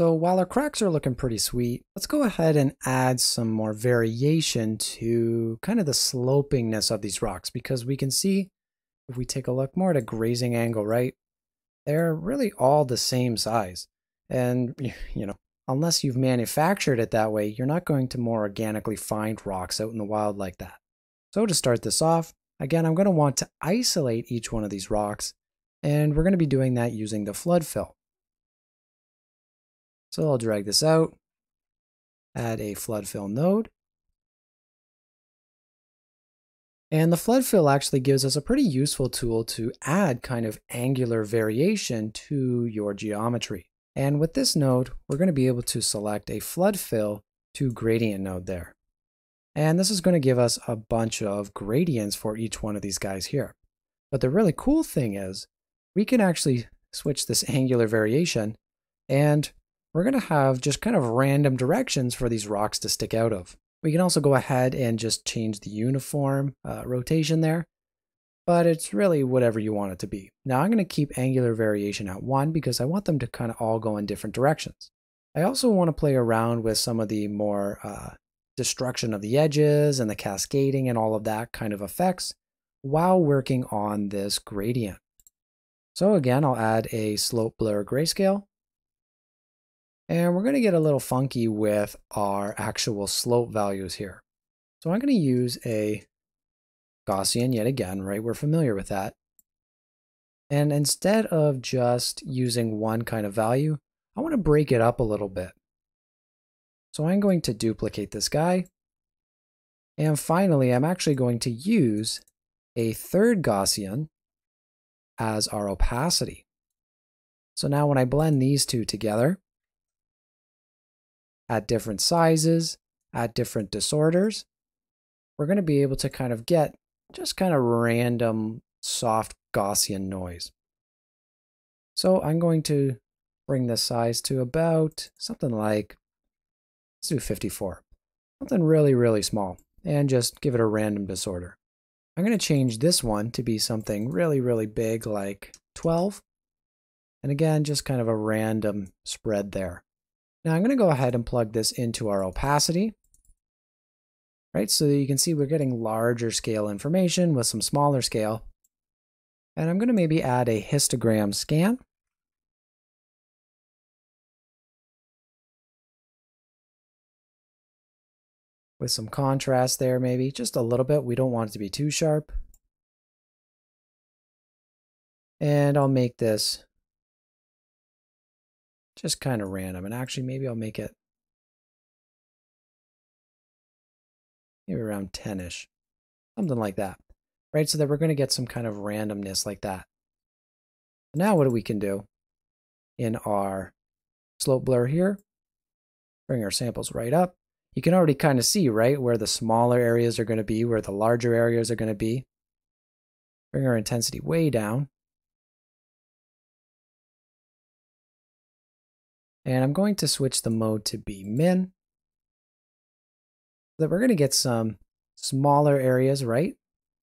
So while our cracks are looking pretty sweet, let's go ahead and add some more variation to kind of the slopingness of these rocks because we can see if we take a look more at a grazing angle, right? They're really all the same size. And, you know, unless you've manufactured it that way, you're not going to more organically find rocks out in the wild like that. So to start this off, again, I'm going to want to isolate each one of these rocks, and we're going to be doing that using the flood fill. So I'll drag this out, add a flood fill node. And the flood fill actually gives us a pretty useful tool to add kind of angular variation to your geometry. And with this node, we're going to be able to select a flood fill to gradient node there. And this is going to give us a bunch of gradients for each one of these guys here. But the really cool thing is we can actually switch this angular variation and we're going to have just kind of random directions for these rocks to stick out of. We can also go ahead and just change the uniform uh, rotation there, but it's really whatever you want it to be. Now I'm going to keep angular variation at 1 because I want them to kind of all go in different directions. I also want to play around with some of the more uh, destruction of the edges and the cascading and all of that kind of effects while working on this gradient. So again, I'll add a slope blur grayscale and we're going to get a little funky with our actual slope values here. So I'm going to use a Gaussian yet again, right? We're familiar with that. And instead of just using one kind of value, I want to break it up a little bit. So I'm going to duplicate this guy. And finally, I'm actually going to use a third Gaussian as our opacity. So now when I blend these two together, at different sizes, at different disorders, we're going to be able to kind of get just kind of random soft Gaussian noise. So I'm going to bring the size to about something like, let's do 54. Something really, really small, and just give it a random disorder. I'm going to change this one to be something really, really big like 12. And again, just kind of a random spread there. Now I'm going to go ahead and plug this into our opacity. Right, so you can see we're getting larger scale information with some smaller scale. And I'm going to maybe add a histogram scan. With some contrast there maybe, just a little bit. We don't want it to be too sharp. And I'll make this just kind of random. And actually, maybe I'll make it maybe around 10-ish, something like that, right? So that we're going to get some kind of randomness like that. Now what we can do in our slope blur here, bring our samples right up. You can already kind of see, right, where the smaller areas are going to be, where the larger areas are going to be. Bring our intensity way down. And I'm going to switch the mode to be min. That we're going to get some smaller areas, right?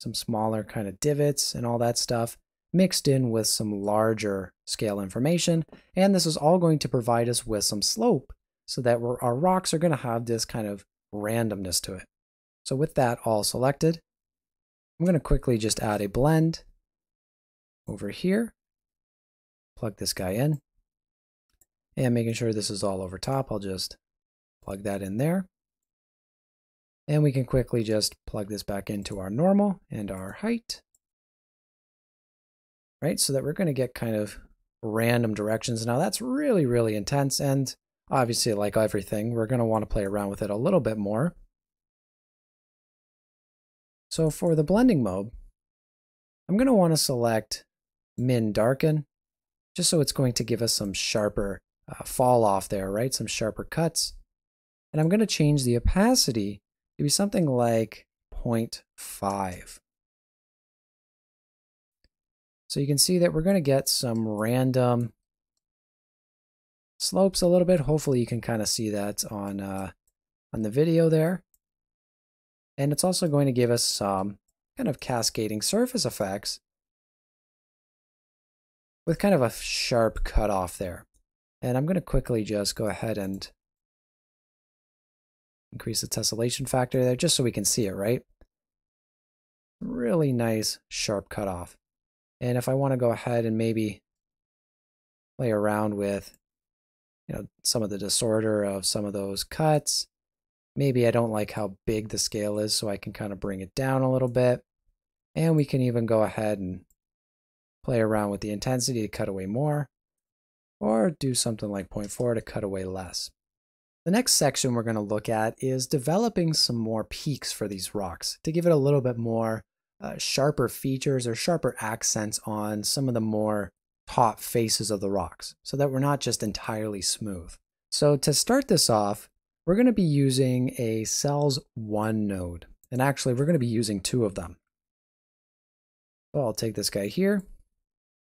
Some smaller kind of divots and all that stuff mixed in with some larger scale information. And this is all going to provide us with some slope so that our rocks are going to have this kind of randomness to it. So with that all selected, I'm going to quickly just add a blend over here, plug this guy in, and making sure this is all over top, I'll just plug that in there. And we can quickly just plug this back into our normal and our height. Right, so that we're going to get kind of random directions. Now that's really, really intense. And obviously, like everything, we're going to want to play around with it a little bit more. So for the blending mode, I'm going to want to select min darken, just so it's going to give us some sharper uh, fall off there, right? Some sharper cuts. And I'm going to change the opacity to be something like 0.5. So you can see that we're going to get some random slopes a little bit. Hopefully you can kind of see that on, uh, on the video there. And it's also going to give us some kind of cascading surface effects with kind of a sharp cutoff there. And I'm going to quickly just go ahead and increase the tessellation factor there just so we can see it, right? Really nice sharp cutoff. And if I want to go ahead and maybe play around with you know some of the disorder of some of those cuts, maybe I don't like how big the scale is so I can kind of bring it down a little bit. And we can even go ahead and play around with the intensity to cut away more or do something like 0.4 to cut away less. The next section we're going to look at is developing some more peaks for these rocks to give it a little bit more uh, sharper features or sharper accents on some of the more top faces of the rocks so that we're not just entirely smooth. So to start this off, we're going to be using a cells 1 node. And actually, we're going to be using two of them. So I'll take this guy here,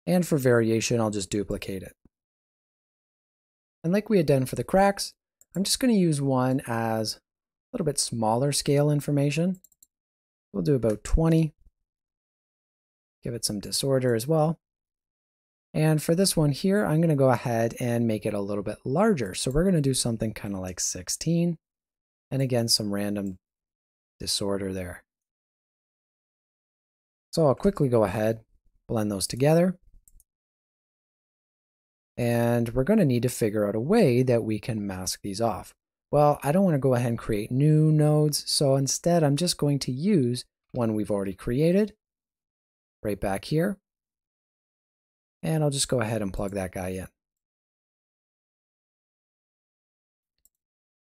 and for variation, I'll just duplicate it. And like we had done for the cracks, I'm just going to use one as a little bit smaller scale information. We'll do about 20. Give it some disorder as well. And for this one here, I'm going to go ahead and make it a little bit larger. So we're going to do something kind of like 16. And again, some random disorder there. So I'll quickly go ahead, blend those together. And we're going to need to figure out a way that we can mask these off. Well, I don't want to go ahead and create new nodes, so instead I'm just going to use one we've already created right back here. And I'll just go ahead and plug that guy in.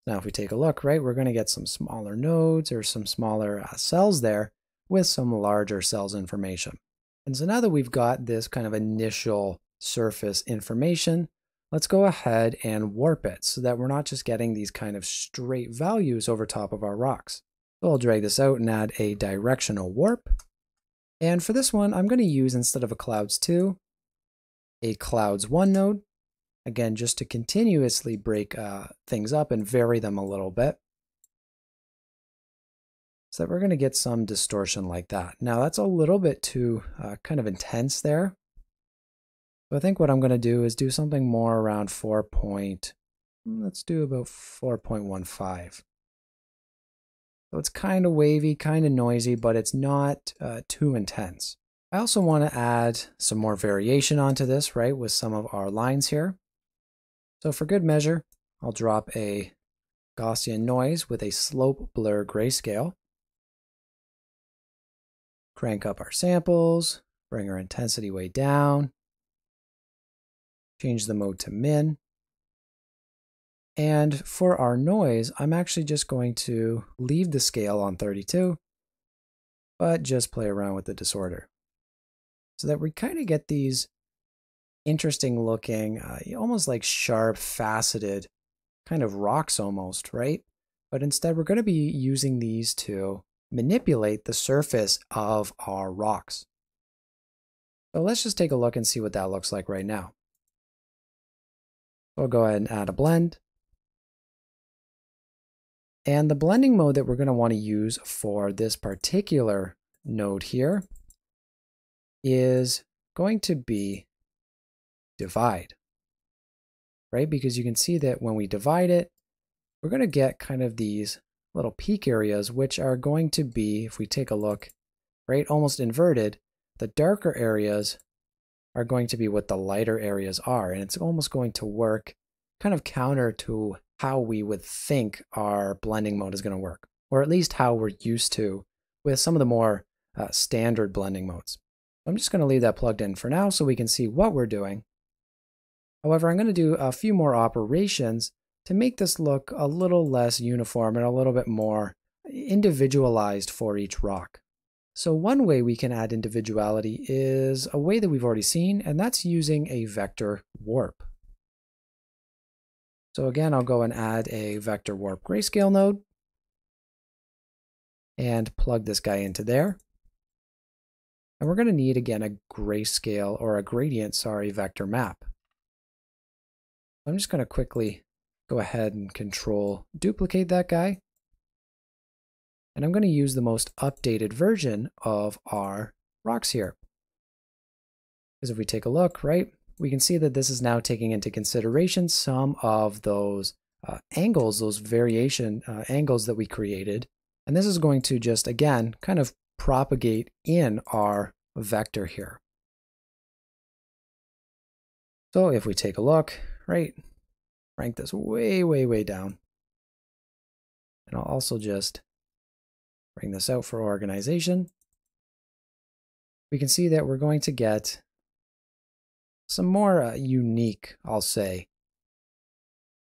Now if we take a look, right, we're going to get some smaller nodes or some smaller uh, cells there with some larger cells information. And so now that we've got this kind of initial surface information, let's go ahead and warp it so that we're not just getting these kind of straight values over top of our rocks. So I'll drag this out and add a directional warp. And for this one, I'm going to use, instead of a clouds 2, a clouds 1 node. Again, just to continuously break uh, things up and vary them a little bit. So that we're going to get some distortion like that. Now that's a little bit too uh, kind of intense there. So I think what I'm going to do is do something more around 4 point, let's do about 4.15. So it's kind of wavy, kind of noisy, but it's not uh, too intense. I also want to add some more variation onto this, right, with some of our lines here. So for good measure, I'll drop a Gaussian noise with a slope blur grayscale. Crank up our samples, bring our intensity way down, change the mode to min. And for our noise, I'm actually just going to leave the scale on 32, but just play around with the disorder. So that we kind of get these interesting looking, uh, almost like sharp, faceted kind of rocks almost, right? But instead, we're going to be using these to manipulate the surface of our rocks. So let's just take a look and see what that looks like right now. We'll go ahead and add a blend. And the blending mode that we're going to want to use for this particular node here is going to be divide, right? Because you can see that when we divide it, we're going to get kind of these little peak areas, which are going to be, if we take a look, right, almost inverted, the darker areas are going to be what the lighter areas are. And it's almost going to work kind of counter to how we would think our blending mode is going to work, or at least how we're used to with some of the more uh, standard blending modes. I'm just going to leave that plugged in for now so we can see what we're doing. However, I'm going to do a few more operations to make this look a little less uniform and a little bit more individualized for each rock. So one way we can add individuality is a way that we've already seen, and that's using a vector warp. So again, I'll go and add a vector warp grayscale node and plug this guy into there. And we're going to need, again, a grayscale or a gradient, sorry, vector map. I'm just going to quickly go ahead and control duplicate that guy. And I'm going to use the most updated version of our rocks here. Because if we take a look, right, we can see that this is now taking into consideration some of those uh, angles, those variation uh, angles that we created. And this is going to just, again, kind of propagate in our vector here. So if we take a look, right, rank this way, way, way down. And I'll also just bring this out for organization. We can see that we're going to get some more uh, unique, I'll say,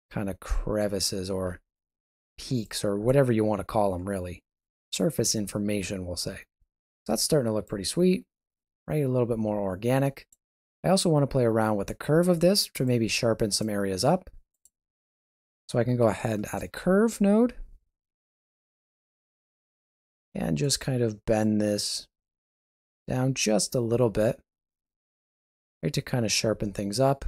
kind of crevices or peaks or whatever you want to call them, really. Surface information, we'll say. So that's starting to look pretty sweet, right? A little bit more organic. I also want to play around with the curve of this to maybe sharpen some areas up. So I can go ahead and add a curve node and just kind of bend this down just a little bit right, to kind of sharpen things up.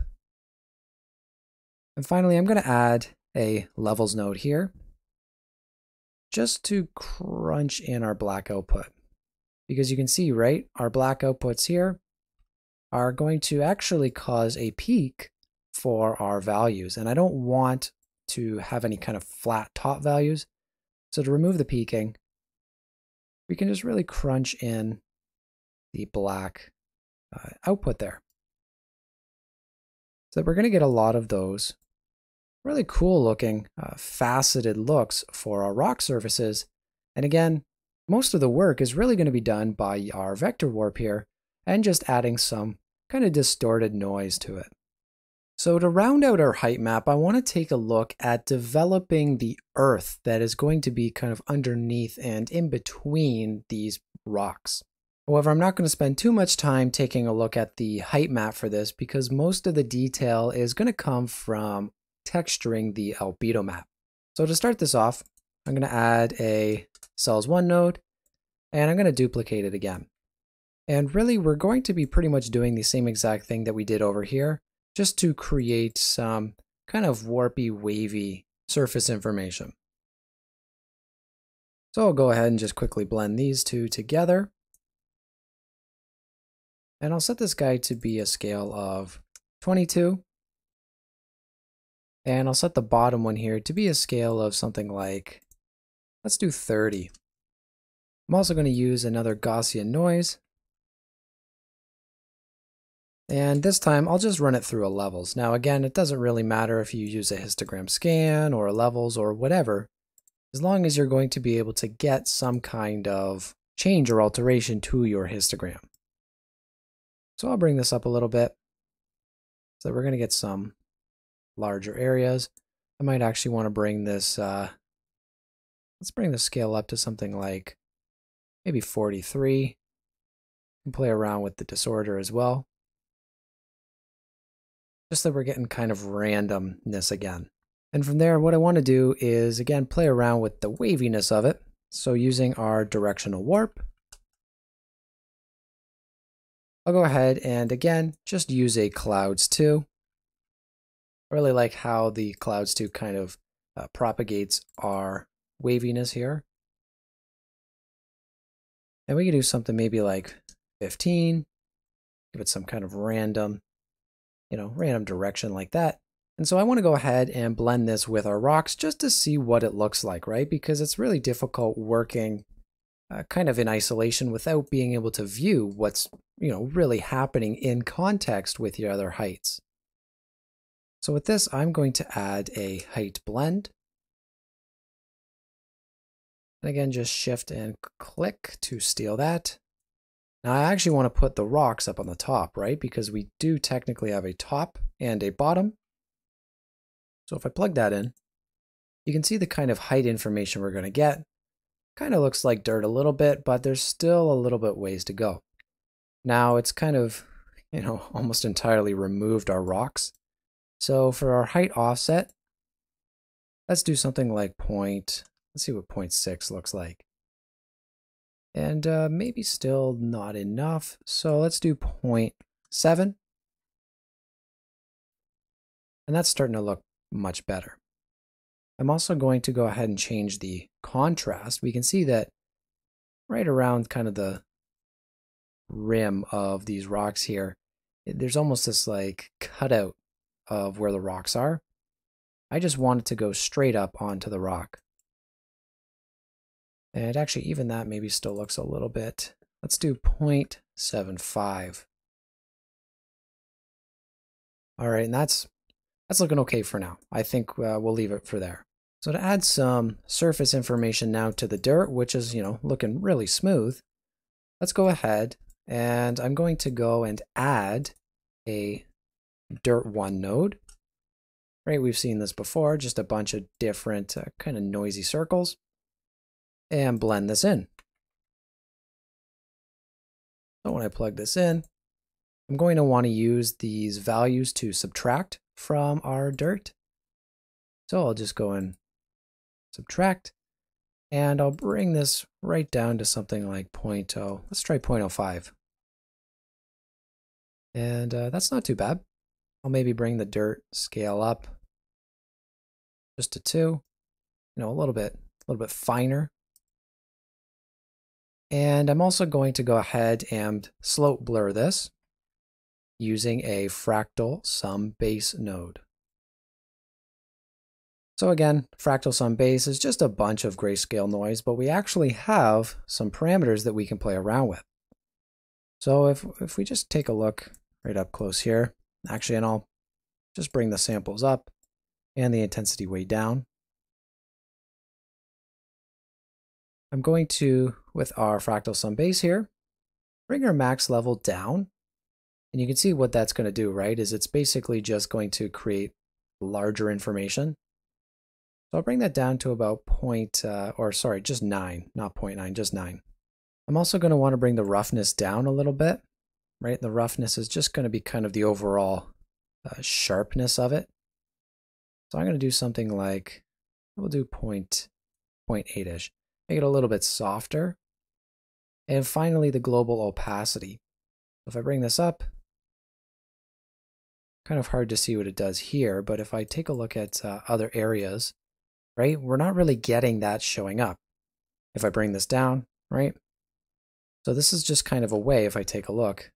And finally, I'm going to add a levels node here just to crunch in our black output. Because you can see, right, our black outputs here are going to actually cause a peak for our values. And I don't want to have any kind of flat top values. So to remove the peaking, we can just really crunch in the black uh, output there. So we're going to get a lot of those really cool looking uh, faceted looks for our rock surfaces. And again, most of the work is really going to be done by our vector warp here and just adding some kind of distorted noise to it. So to round out our height map, I want to take a look at developing the earth that is going to be kind of underneath and in between these rocks. However, I'm not going to spend too much time taking a look at the height map for this because most of the detail is going to come from texturing the albedo map. So to start this off, I'm going to add a cells 1 node and I'm going to duplicate it again. And really, we're going to be pretty much doing the same exact thing that we did over here, just to create some kind of warpy, wavy surface information. So I'll go ahead and just quickly blend these two together. And I'll set this guy to be a scale of 22. And I'll set the bottom one here to be a scale of something like, let's do 30. I'm also going to use another Gaussian noise. And this time I'll just run it through a levels. Now again, it doesn't really matter if you use a histogram scan or levels or whatever, as long as you're going to be able to get some kind of change or alteration to your histogram. So I'll bring this up a little bit. So we're going to get some larger areas. I might actually want to bring this, uh, let's bring the scale up to something like maybe 43. And play around with the disorder as well. Just that we're getting kind of randomness again. And from there, what I want to do is, again, play around with the waviness of it. So using our directional warp, I'll go ahead and again, just use a clouds 2. I really like how the clouds 2 kind of uh, propagates our waviness here. And we can do something maybe like 15, give it some kind of random, you know, random direction like that. And so I want to go ahead and blend this with our rocks just to see what it looks like, right? Because it's really difficult working uh, kind of in isolation without being able to view what's you know really happening in context with your other heights. So with this, I'm going to add a height blend. And again, just shift and click to steal that. Now I actually want to put the rocks up on the top, right? Because we do technically have a top and a bottom. So if I plug that in, you can see the kind of height information we're going to get. Kind of looks like dirt a little bit, but there's still a little bit ways to go. Now it's kind of, you know, almost entirely removed our rocks. So for our height offset, let's do something like point, let's see what point 0.6 looks like. And uh, maybe still not enough, so let's do point 0.7. And that's starting to look much better. I'm also going to go ahead and change the contrast. We can see that right around kind of the rim of these rocks here, there's almost this like cutout of where the rocks are. I just want it to go straight up onto the rock. And actually, even that maybe still looks a little bit. Let's do 0.75. All right, and that's that's looking okay for now. I think uh, we'll leave it for there. So to add some surface information now to the dirt, which is, you know, looking really smooth, let's go ahead and I'm going to go and add a dirt one node. Right, we've seen this before, just a bunch of different uh, kind of noisy circles and blend this in. So when I plug this in, I'm going to want to use these values to subtract from our dirt. So I'll just go and subtract, and I'll bring this right down to something like 0.0. Let's try 0.05. And uh, that's not too bad. I'll maybe bring the dirt scale up just to two, you know, a little bit, a little bit finer. And I'm also going to go ahead and slope blur this using a fractal sum base node. So again, fractal sum base is just a bunch of grayscale noise, but we actually have some parameters that we can play around with. So if, if we just take a look right up close here, actually, and I'll just bring the samples up and the intensity way down. I'm going to, with our fractal sum base here, bring our max level down. And you can see what that's going to do, right? Is it's basically just going to create larger information. So I'll bring that down to about point, uh, or sorry, just 9, not 0.9, just 9. I'm also going to want to bring the roughness down a little bit, right? The roughness is just going to be kind of the overall uh, sharpness of it. So I'm going to do something like, we'll do point, 0.8-ish make it a little bit softer. And finally, the global opacity. If I bring this up, kind of hard to see what it does here, but if I take a look at uh, other areas, right, we're not really getting that showing up. If I bring this down, right? So this is just kind of a way, if I take a look,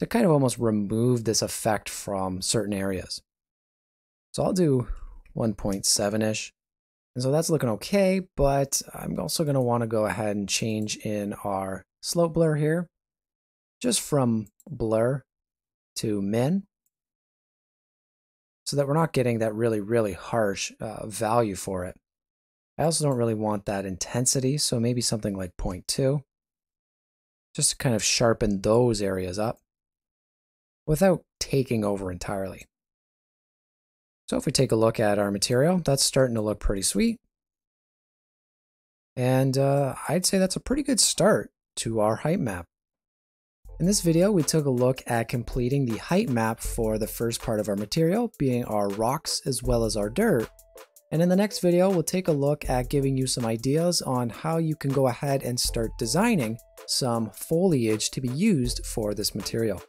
to kind of almost remove this effect from certain areas. So I'll do 1.7-ish. And so that's looking okay, but I'm also going to want to go ahead and change in our slope blur here, just from blur to min, so that we're not getting that really, really harsh uh, value for it. I also don't really want that intensity, so maybe something like 0.2, just to kind of sharpen those areas up without taking over entirely. So if we take a look at our material, that's starting to look pretty sweet. And uh, I'd say that's a pretty good start to our height map. In this video, we took a look at completing the height map for the first part of our material, being our rocks as well as our dirt. And in the next video, we'll take a look at giving you some ideas on how you can go ahead and start designing some foliage to be used for this material.